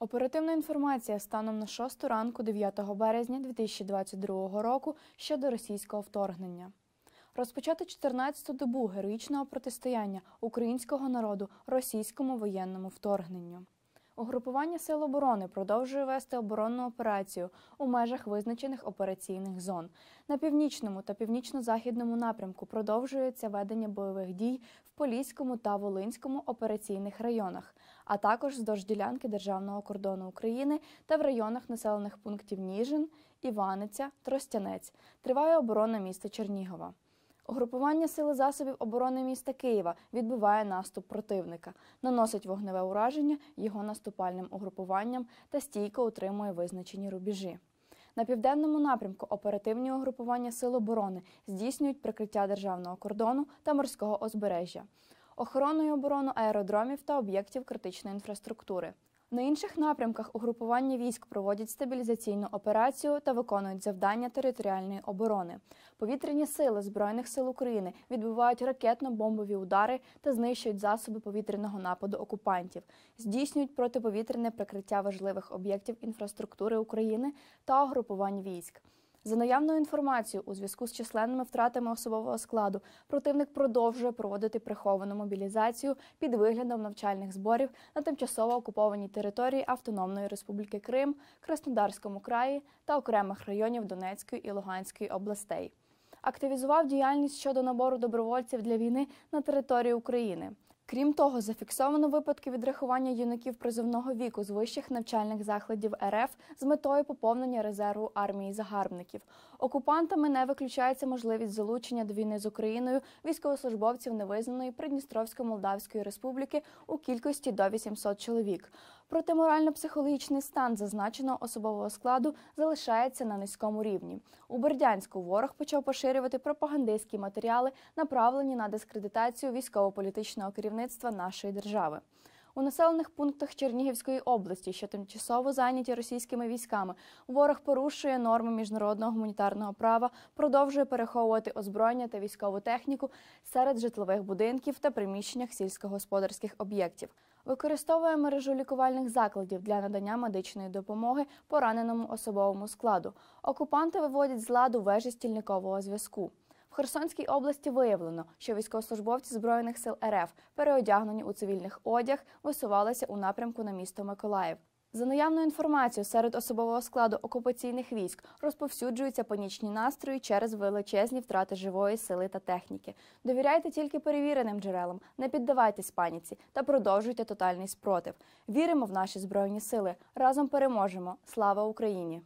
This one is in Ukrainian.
Оперативна інформація станом на 6 ранку 9 березня 2022 року щодо російського вторгнення. Розпочати 14-ту добу героїчного протистояння українського народу російському воєнному вторгненню. Угрупування Сил оборони продовжує вести оборонну операцію у межах визначених операційних зон. На північному та північно-західному напрямку продовжується ведення бойових дій в Поліському та Волинському операційних районах, а також вздовж ділянки державного кордону України та в районах населених пунктів Ніжин, Іваниця, Тростянець. Триває оборона міста Чернігова. Угрупування сили засобів оборони міста Києва відбиває наступ противника, наносить вогневе ураження його наступальним угрупуванням та стійко утримує визначені рубежі. На південному напрямку оперативні угрупування сил оборони здійснюють прикриття державного кордону та морського узбережжя, охорону і оборону аеродромів та об'єктів критичної інфраструктури. На інших напрямках угрупування військ проводять стабілізаційну операцію та виконують завдання територіальної оборони. Повітряні сили Збройних сил України відбивають ракетно-бомбові удари та знищують засоби повітряного нападу окупантів, здійснюють протиповітряне прикриття важливих об'єктів інфраструктури України та угрупувань військ. За наявною інформацією, у зв'язку з численними втратами особового складу, противник продовжує проводити приховану мобілізацію під виглядом навчальних зборів на тимчасово окупованій території Автономної Республіки Крим, Краснодарському краї та окремих районів Донецької і Луганської областей. Активізував діяльність щодо набору добровольців для війни на території України. Крім того, зафіксовано випадки відрахування юнаків призовного віку з вищих навчальних закладів РФ з метою поповнення резерву армії загарбників. Окупантами не виключається можливість залучення до війни з Україною військовослужбовців невизнаної Придністровсько-Молдавської республіки у кількості до 800 чоловік. Проте морально-психологічний стан зазначеного особового складу залишається на низькому рівні. У Бердянську ворог почав поширювати пропагандистські матеріали, направлені на дискредитацію військово-політичного керівництва нашої держави. У населених пунктах Чернігівської області, що тимчасово зайняті російськими військами, ворог порушує норми міжнародного гуманітарного права, продовжує переховувати озброєння та військову техніку серед житлових будинків та приміщеннях сільськогосподарських об'єктів. Використовує мережу лікувальних закладів для надання медичної допомоги пораненому особовому складу. Окупанти виводять з ладу вежі стільникового зв'язку. В Херсонській області виявлено, що військовослужбовці збройних сил РФ, переодягнені у цивільних одяг, висувалися у напрямку на місто Миколаїв. За наявною інформацією, серед особового складу окупаційних військ розповсюджуються панічні настрої через величезні втрати живої сили та техніки. Довіряйте тільки перевіреним джерелам, не піддавайтесь паніці та продовжуйте тотальний спротив. Віримо в наші збройні сили. Разом переможемо. Слава Україні!